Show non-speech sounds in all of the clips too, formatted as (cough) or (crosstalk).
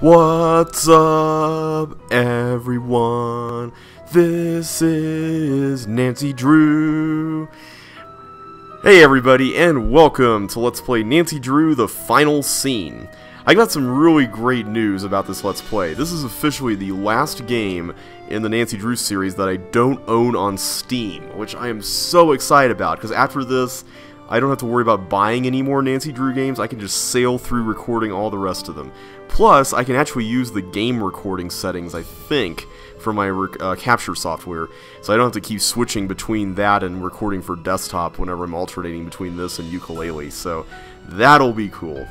What's up, everyone? This is Nancy Drew. Hey, everybody, and welcome to Let's Play Nancy Drew The Final Scene. I got some really great news about this Let's Play. This is officially the last game in the Nancy Drew series that I don't own on Steam, which I am so excited about, because after this, I don't have to worry about buying any more Nancy Drew games. I can just sail through recording all the rest of them. Plus, I can actually use the game recording settings, I think, for my uh, capture software. So I don't have to keep switching between that and recording for desktop whenever I'm alternating between this and Yooka-Laylee. So that'll be cool.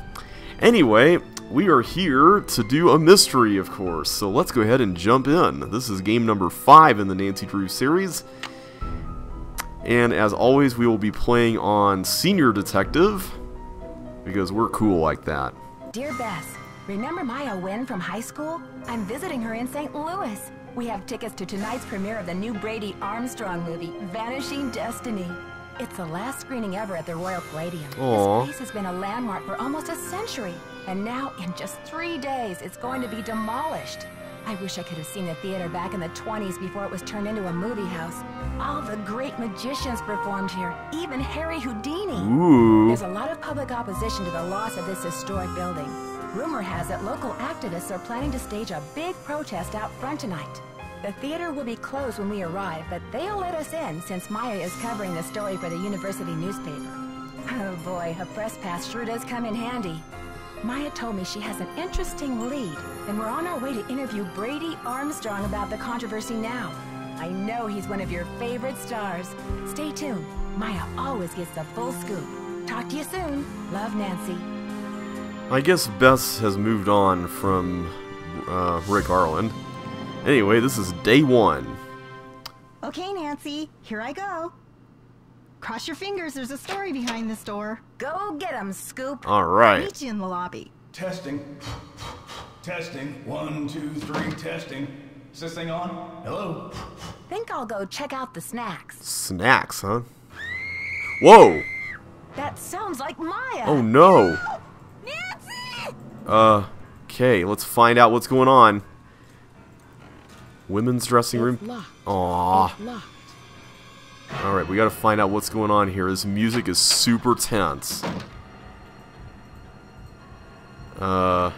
Anyway, we are here to do a mystery, of course. So let's go ahead and jump in. This is game number 5 in the Nancy Drew series. And as always, we will be playing on Senior Detective, because we're cool like that. Dear Bess, remember Maya Wynn from high school? I'm visiting her in St. Louis. We have tickets to tonight's premiere of the new Brady Armstrong movie, Vanishing Destiny. It's the last screening ever at the Royal Palladium. Aww. This place has been a landmark for almost a century. And now, in just three days, it's going to be demolished. I wish I could have seen the theater back in the 20s before it was turned into a movie house. All the great magicians performed here, even Harry Houdini. Ooh. There's a lot of public opposition to the loss of this historic building. Rumor has it local activists are planning to stage a big protest out front tonight. The theater will be closed when we arrive, but they'll let us in since Maya is covering the story for the university newspaper. Oh boy, a press pass sure does come in handy. Maya told me she has an interesting lead, and we're on our way to interview Brady Armstrong about the controversy now. I know he's one of your favorite stars. Stay tuned. Maya always gets the full scoop. Talk to you soon. Love, Nancy. I guess Bess has moved on from uh, Rick Arlen. Anyway, this is day one. Okay, Nancy, here I go. Cross your fingers, there's a story behind this door. Go get him, Scoop. Alright. Meet you in the lobby. Testing. Testing. One, two, three, testing. Is this thing on? Hello? Think I'll go check out the snacks. Snacks, huh? Whoa! That sounds like Maya. Oh no! Uh, okay, let's find out what's going on. Women's dressing room. Aww. Alright, we gotta find out what's going on here. This music is super tense. Uh...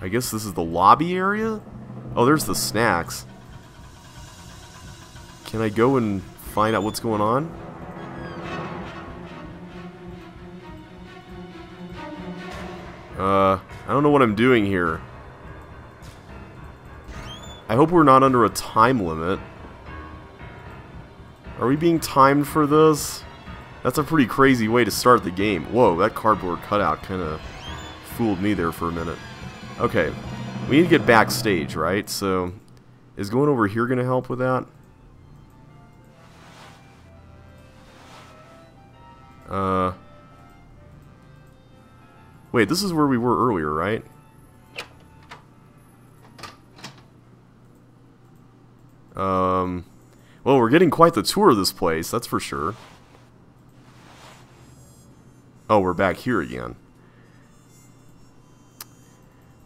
I guess this is the lobby area? Oh, there's the snacks. Can I go and find out what's going on? Uh, I don't know what I'm doing here. I hope we're not under a time limit. Are we being timed for this? That's a pretty crazy way to start the game. Whoa, that cardboard cutout kind of fooled me there for a minute. Okay, we need to get backstage, right? So, is going over here going to help with that? Wait, this is where we were earlier, right? Um, well, we're getting quite the tour of this place, that's for sure. Oh, we're back here again.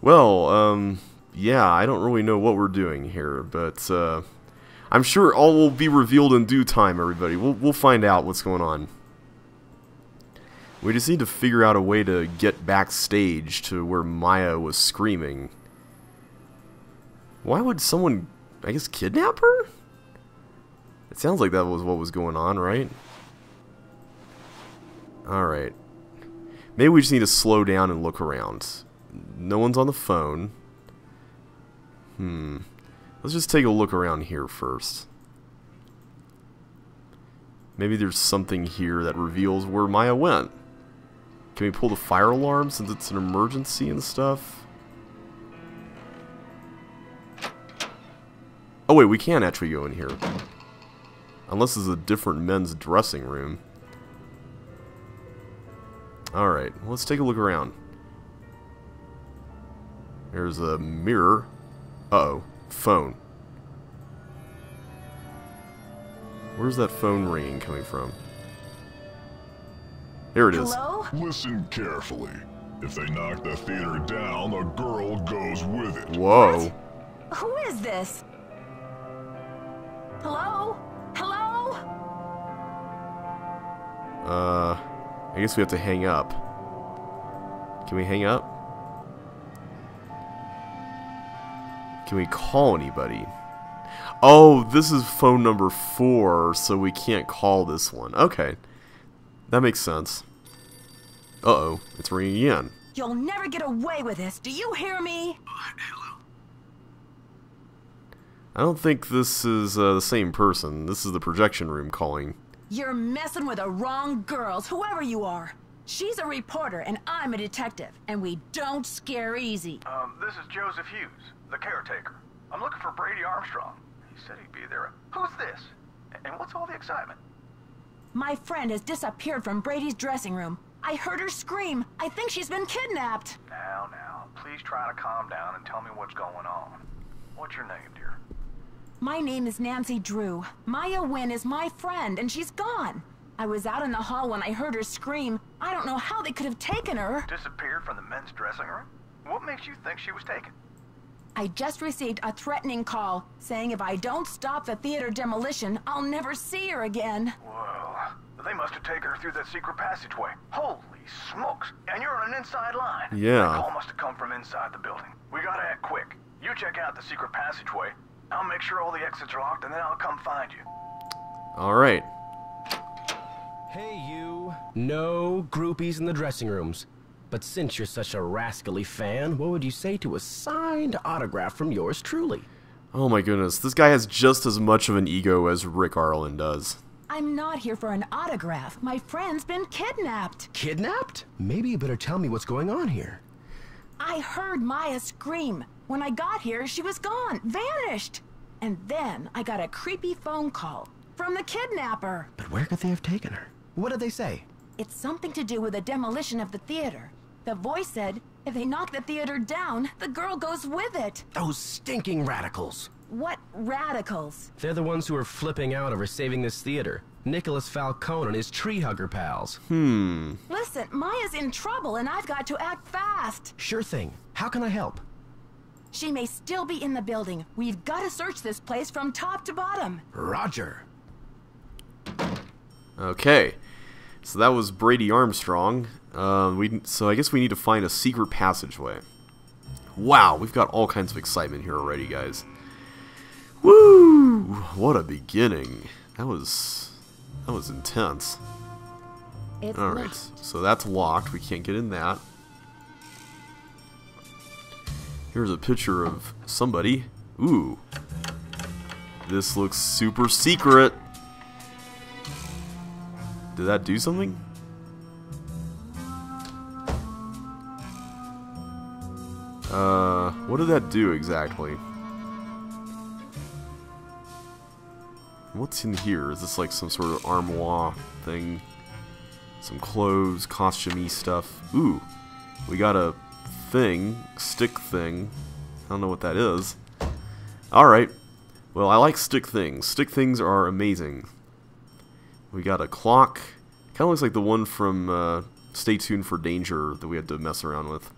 Well, um, yeah, I don't really know what we're doing here, but, uh, I'm sure all will be revealed in due time, everybody. We'll, we'll find out what's going on. We just need to figure out a way to get backstage to where Maya was screaming. Why would someone, I guess, kidnap her? It sounds like that was what was going on, right? Alright. Maybe we just need to slow down and look around. No one's on the phone. Hmm. Let's just take a look around here first. Maybe there's something here that reveals where Maya went. Can we pull the fire alarm since it's an emergency and stuff? Oh wait, we can actually go in here. Unless it's a different men's dressing room. Alright, let's take a look around. There's a mirror. Uh oh phone. Where's that phone ringing coming from? There it is. Hello? Listen carefully. If they knock the theater down, the girl goes with it. Whoa. Who is this? Hello? Hello? Uh, I guess we have to hang up. Can we hang up? Can we call anybody? Oh, this is phone number four, so we can't call this one. Okay. That makes sense. Uh-oh, it's ringing again. You'll never get away with this. Do you hear me? I don't think this is uh, the same person. This is the projection room calling. You're messing with the wrong girls, whoever you are. She's a reporter and I'm a detective, and we don't scare easy. Um, this is Joseph Hughes, the caretaker. I'm looking for Brady Armstrong. He said he'd be there. Who's this? And what's all the excitement? My friend has disappeared from Brady's dressing room. I heard her scream. I think she's been kidnapped. Now, now, please try to calm down and tell me what's going on. What's your name, dear? My name is Nancy Drew. Maya Wynn is my friend, and she's gone. I was out in the hall when I heard her scream. I don't know how they could have taken her. Disappeared from the men's dressing room? What makes you think she was taken? I just received a threatening call saying if I don't stop the theater demolition, I'll never see her again. Well, they must have taken her through that secret passageway. Holy smokes! And you're on an inside line. Yeah. The call must have come from inside the building. We gotta act quick. You check out the secret passageway. I'll make sure all the exits are locked, and then I'll come find you. Alright. Hey, you. No groupies in the dressing rooms. But since you're such a rascally fan, what would you say to a signed autograph from yours truly? Oh my goodness, this guy has just as much of an ego as Rick Arlen does. I'm not here for an autograph. My friend's been kidnapped. Kidnapped? Maybe you better tell me what's going on here. I heard Maya scream. When I got here, she was gone, vanished. And then I got a creepy phone call from the kidnapper. But where could they have taken her? What did they say? It's something to do with the demolition of the theater. The voice said if they knock the theater down, the girl goes with it. Those stinking radicals. What radicals? They're the ones who are flipping out over saving this theater. Nicholas Falcone and his tree hugger pals. Hmm. Listen, Maya's in trouble and I've got to act fast. Sure thing. How can I help? She may still be in the building. We've got to search this place from top to bottom. Roger. Okay. So that was Brady Armstrong. Uh, we so I guess we need to find a secret passageway. Wow, we've got all kinds of excitement here already, guys. Woo! What a beginning. That was that was intense. It's All right, locked. so that's locked. We can't get in that. Here's a picture of somebody. Ooh. This looks super secret. Did that do something? Uh, what did that do exactly? What's in here? Is this like some sort of armoire thing? Some clothes, costumey stuff. Ooh, we got a thing, stick thing. I don't know what that is. Alright. Well, I like stick things. Stick things are amazing. We got a clock. Kind of looks like the one from uh, Stay Tuned for Danger that we had to mess around with.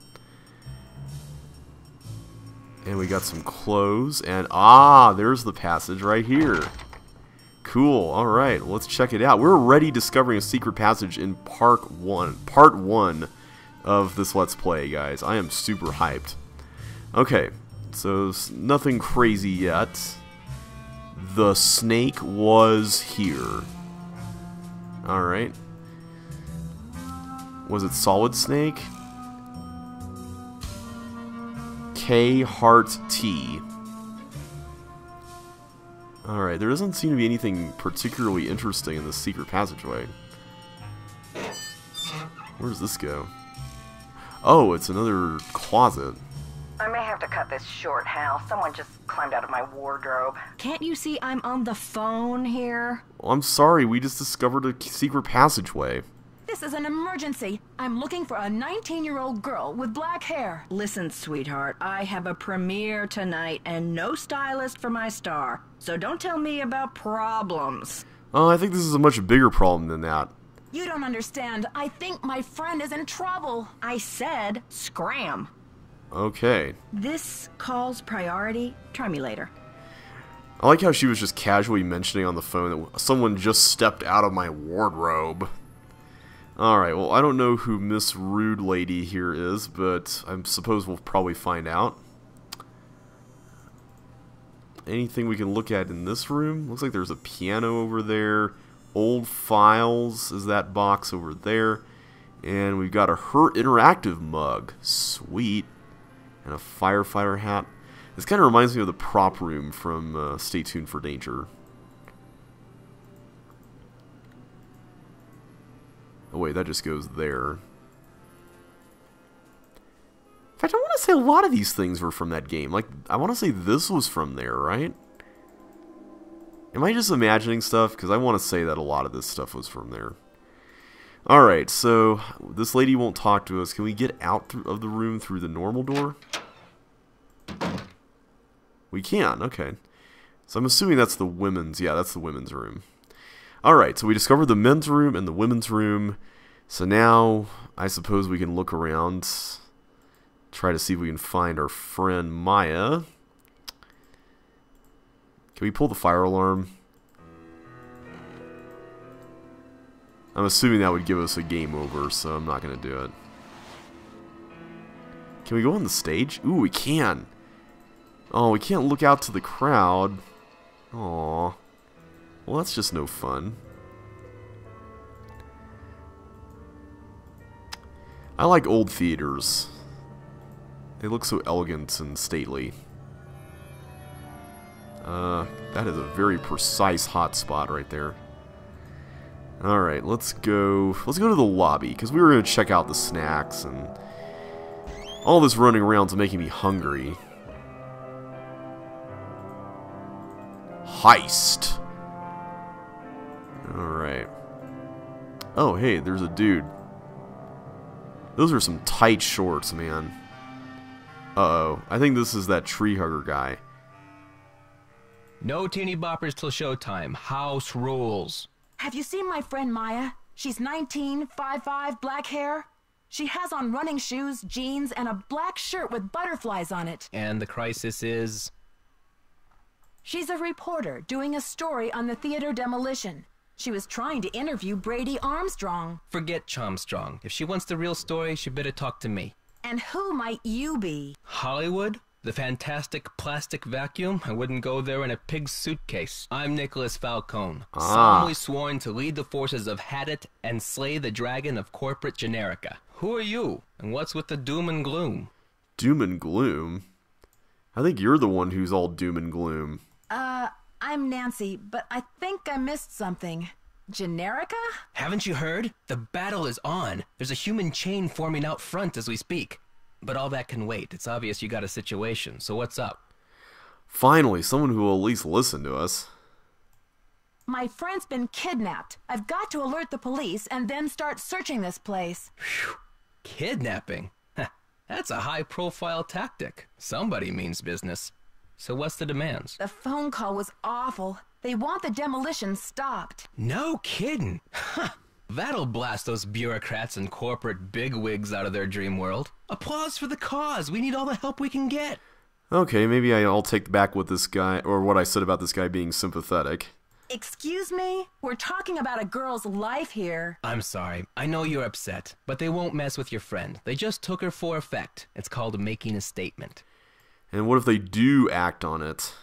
And we got some clothes. And ah, there's the passage right here. Cool. All right, let's check it out. We're already discovering a secret passage in part one, part one of this Let's Play, guys. I am super hyped. Okay, so nothing crazy yet. The snake was here. All right. Was it Solid Snake? K Heart T. Alright, there doesn't seem to be anything particularly interesting in this secret passageway. Where does this go? Oh, it's another closet. I may have to cut this short, Hal. Someone just climbed out of my wardrobe. Can't you see I'm on the phone here? Well, I'm sorry, we just discovered a secret passageway. This is an emergency. I'm looking for a 19 year old girl with black hair. Listen, sweetheart, I have a premiere tonight and no stylist for my star. So don't tell me about problems. Oh, I think this is a much bigger problem than that. You don't understand. I think my friend is in trouble. I said scram. Okay. This call's priority. Try me later. I like how she was just casually mentioning on the phone that someone just stepped out of my wardrobe. Alright, well, I don't know who Miss Rude Lady here is, but I suppose we'll probably find out. Anything we can look at in this room? Looks like there's a piano over there. Old files is that box over there. And we've got a Her Interactive mug. Sweet. And a firefighter hat. This kind of reminds me of the prop room from uh, Stay Tuned for Danger. Oh wait, that just goes there. In fact, I want to say a lot of these things were from that game. Like, I want to say this was from there, right? Am I just imagining stuff? Because I want to say that a lot of this stuff was from there. Alright, so this lady won't talk to us. Can we get out of the room through the normal door? We can, okay. So I'm assuming that's the women's, yeah, that's the women's room. Alright, so we discovered the men's room and the women's room. So now, I suppose we can look around, try to see if we can find our friend Maya. Can we pull the fire alarm? I'm assuming that would give us a game over, so I'm not going to do it. Can we go on the stage? Ooh, we can. Oh, we can't look out to the crowd. Aww. Well, that's just no fun. I like old theaters. They look so elegant and stately. Uh, that is a very precise hotspot right there. Alright, let's go... Let's go to the lobby, because we were going to check out the snacks, and... All this running around is making me hungry. Heist. Oh, hey, there's a dude. Those are some tight shorts, man. Uh-oh. I think this is that tree hugger guy. No teeny boppers till showtime. House rules. Have you seen my friend Maya? She's 19, 5'5", black hair. She has on running shoes, jeans, and a black shirt with butterflies on it. And the crisis is. She's a reporter doing a story on the theater demolition. She was trying to interview Brady Armstrong. Forget Chomstrong. If she wants the real story, she better talk to me. And who might you be? Hollywood? The fantastic plastic vacuum? I wouldn't go there in a pig's suitcase. I'm Nicholas Falcone, Ah. solemnly sworn to lead the forces of Hadit and slay the dragon of corporate generica. Who are you? And what's with the doom and gloom? Doom and gloom? I think you're the one who's all doom and gloom. Uh, I'm Nancy, but I think I missed something. Generica? Haven't you heard? The battle is on. There's a human chain forming out front as we speak. But all that can wait. It's obvious you got a situation, so what's up? Finally, someone who will at least listen to us. My friend's been kidnapped. I've got to alert the police and then start searching this place. Kidnapping? (laughs) That's a high profile tactic. Somebody means business. So what's the demands? The phone call was awful. They want the demolition stopped. No kidding. Huh. That'll blast those bureaucrats and corporate bigwigs out of their dream world. Applause for the cause. We need all the help we can get. Okay, maybe I'll take back what this guy, or what I said about this guy being sympathetic. Excuse me? We're talking about a girl's life here. I'm sorry. I know you're upset, but they won't mess with your friend. They just took her for effect. It's called making a statement. And what if they do act on it?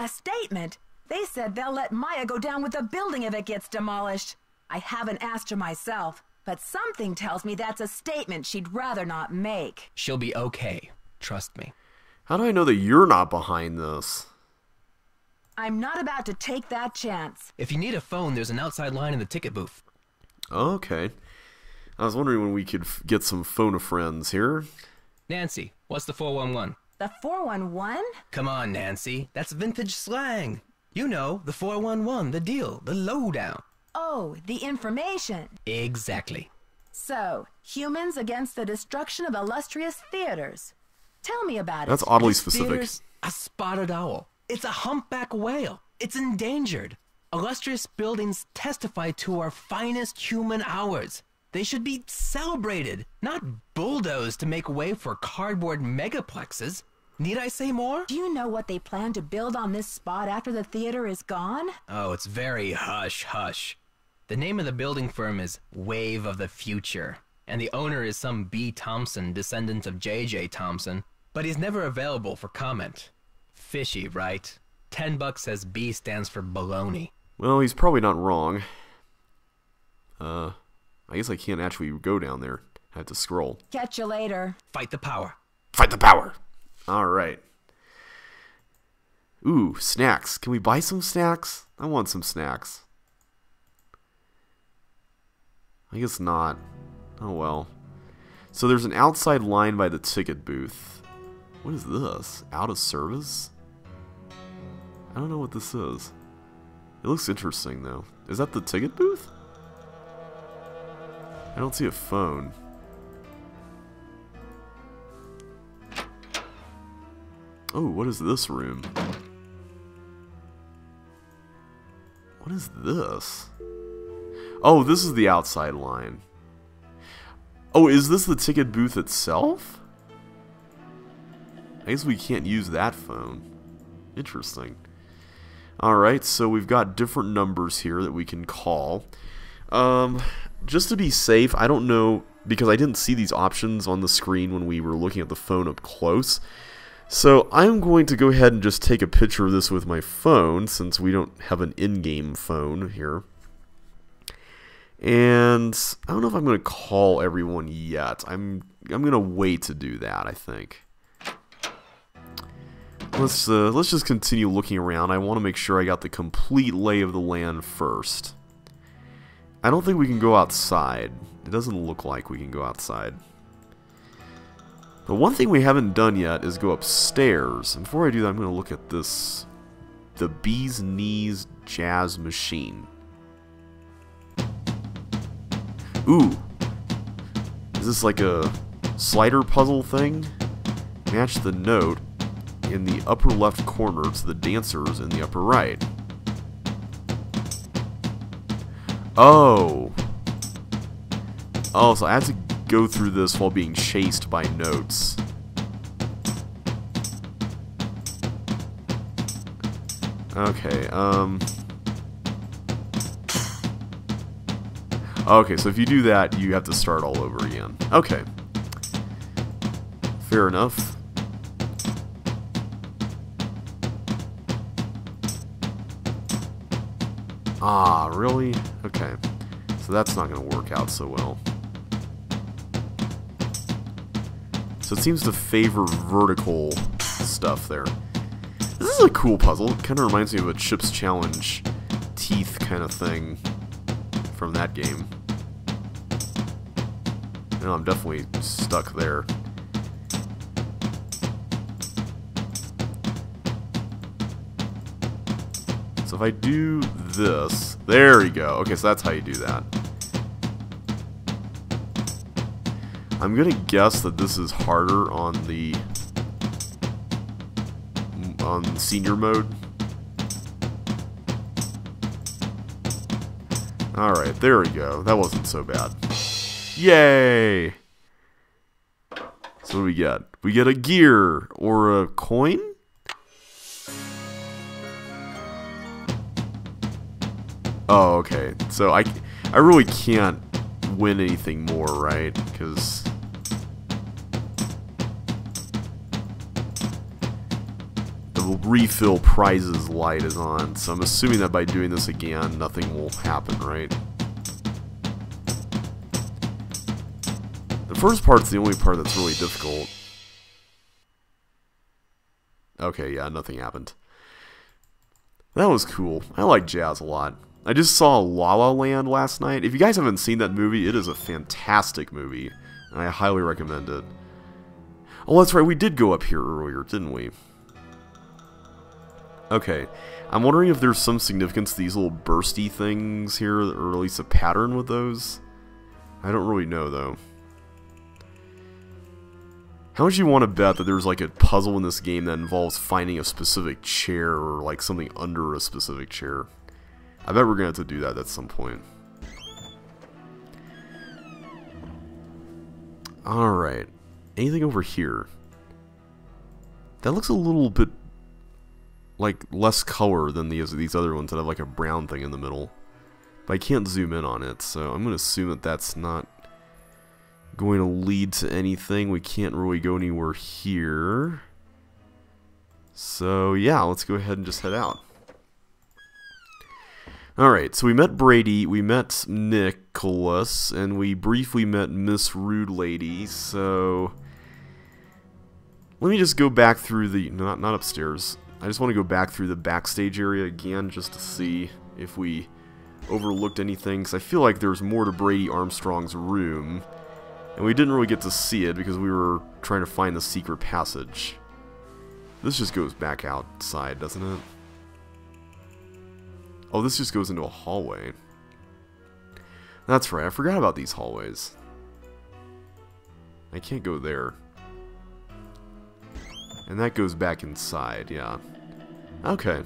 A statement? They said they'll let Maya go down with the building if it gets demolished. I haven't asked her myself, but something tells me that's a statement she'd rather not make. She'll be okay. Trust me. How do I know that you're not behind this? I'm not about to take that chance. If you need a phone, there's an outside line in the ticket booth. Okay. I was wondering when we could f- get some phone of friends here. Nancy, what's the 411? The 411? Come on, Nancy. That's vintage slang. You know, the 411, the deal, the lowdown. Oh, the information. Exactly. So, humans against the destruction of illustrious theaters. Tell me about That's it. That's oddly specific. theater's a spotted owl. It's a humpback whale. It's endangered. Illustrious buildings testify to our finest human hours. They should be celebrated, not bulldozed to make way for cardboard megaplexes. Need I say more? Do you know what they plan to build on this spot after the theater is gone? Oh, it's very hush hush. The name of the building firm is Wave of the Future, and the owner is some B. Thompson, descendant of J.J. Thompson, but he's never available for comment. Fishy, right? Ten bucks says B stands for baloney. Well, he's probably not wrong. Uh, I guess I can't actually go down there. I have to scroll. Catch you later. Fight the power. Fight the power! Alright. Ooh, snacks. Can we buy some snacks? I want some snacks. I guess not. Oh well. So there's an outside line by the ticket booth. What is this? Out of service? I don't know what this is. It looks interesting though. Is that the ticket booth? I don't see a phone. Oh, what is this room? What is this? Oh, this is the outside line. Oh, is this the ticket booth itself? I guess we can't use that phone. Interesting. Alright, so we've got different numbers here that we can call. Um, just to be safe, I don't know, because I didn't see these options on the screen when we were looking at the phone up close. So I'm going to go ahead and just take a picture of this with my phone, since we don't have an in-game phone here. And I don't know if I'm going to call everyone yet. I'm I'm going to wait to do that, I think. Let's uh, let's just continue looking around. I want to make sure I got the complete lay of the land first. I don't think we can go outside. It doesn't look like we can go outside. But one thing we haven't done yet is go upstairs. And before I do that, I'm going to look at this. The Bee's Knees Jazz Machine. Ooh. Is this like a slider puzzle thing? Match the note in the upper left corner to the dancers in the upper right. Oh. Oh, so I have to go through this while being chased by notes. Okay, um... Okay, so if you do that, you have to start all over again. Okay. Fair enough. Ah, really? Okay. So that's not going to work out so well. So it seems to favor vertical stuff there. This is a cool puzzle. It kind of reminds me of a Chips Challenge teeth kind of thing from that game. No, I'm definitely stuck there. So if I do this, there we go. Okay, so that's how you do that. I'm gonna guess that this is harder on the on senior mode. Alright, there we go. That wasn't so bad. Yay! So what do we get? We get a gear or a coin? Oh, okay. So I, I really can't win anything more, right? Because... The refill prizes light is on, so I'm assuming that by doing this again, nothing will happen, right? The first part's the only part that's really difficult. Okay, yeah, nothing happened. That was cool. I like jazz a lot. I just saw La La Land last night. If you guys haven't seen that movie, it is a fantastic movie. And I highly recommend it. Oh, that's right, we did go up here earlier, didn't we? Okay. I'm wondering if there's some significance to these little bursty things here, or at least a pattern with those. I don't really know, though. How much you want to bet that there's like a puzzle in this game that involves finding a specific chair or like something under a specific chair? I bet we're gonna have to do that at some point. Alright. Anything over here? That looks a little bit like less color than these these other ones that have like a brown thing in the middle. But I can't zoom in on it, so I'm to assume that that's not going to lead to anything. We can't really go anywhere here. So yeah, let's go ahead and just head out. Alright, so we met Brady, we met Nicholas, and we briefly met Miss Rude Lady, so... Let me just go back through the... not, not upstairs. I just want to go back through the backstage area again just to see if we overlooked anything, because I feel like there's more to Brady Armstrong's room, and we didn't really get to see it because we were trying to find the secret passage. This just goes back outside, doesn't it? Oh, this just goes into a hallway. That's right, I forgot about these hallways. I can't go there. And that goes back inside, yeah. Okay.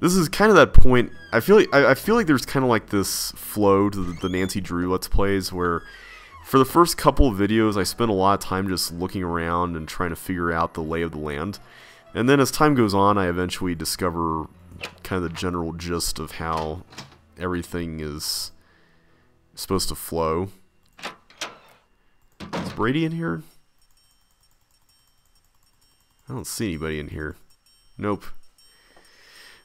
This is kind of that point. I feel like I, I feel like there's kind of like this flow to the, the Nancy Drew Let's Plays where for the first couple of videos I spent a lot of time just looking around and trying to figure out the lay of the land. And then as time goes on, I eventually discover kind of the general gist of how everything is supposed to flow. Is Brady in here? I don't see anybody in here. Nope.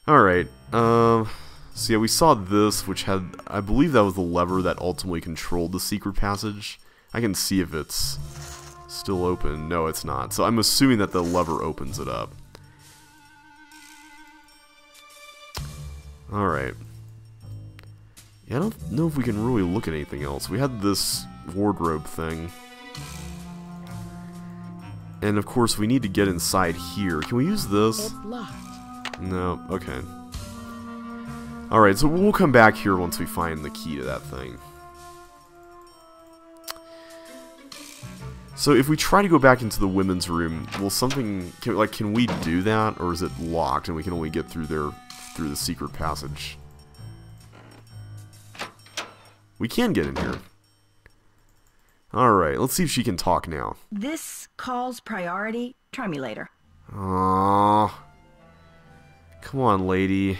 Alright, um, so yeah, we saw this, which had, I believe that was the lever that ultimately controlled the secret passage. I can see if it's still open. No, it's not. So I'm assuming that the lever opens it up. Alright. Yeah, I don't know if we can really look at anything else. We had this wardrobe thing. And of course, we need to get inside here. Can we use this? No, okay. Alright, so we'll come back here once we find the key to that thing. So if we try to go back into the women's room, will something, can, like, can we do that? Or is it locked and we can only get through there through the secret passage? We can get in here. Alright, let's see if she can talk now. This call's priority. Try me later. Aww. Come on, lady.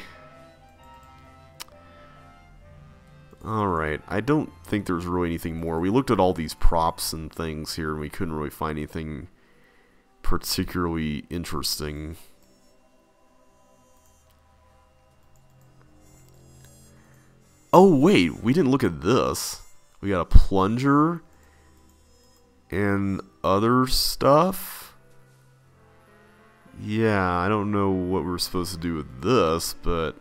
Alright, I don't think there's really anything more. We looked at all these props and things here, and we couldn't really find anything particularly interesting. Oh, wait, we didn't look at this. We got a plunger and other stuff. Yeah, I don't know what we're supposed to do with this, but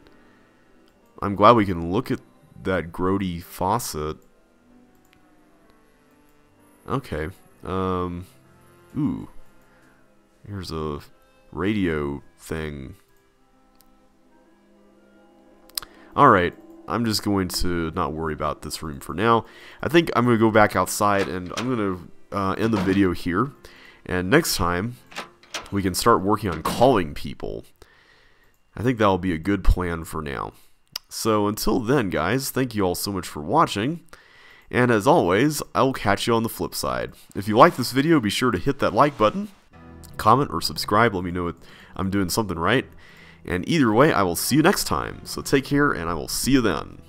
I'm glad we can look at that grody faucet. Okay. Um. Ooh. Here's a radio thing. Alright. I'm just going to not worry about this room for now. I think I'm going to go back outside and I'm going to uh, end the video here. And next time, we can start working on calling people. I think that'll be a good plan for now. So until then, guys, thank you all so much for watching. And as always, I'll catch you on the flip side. If you like this video, be sure to hit that like button, comment, or subscribe. Let me know if I'm doing something right. And either way, I will see you next time. So take care, and I will see you then.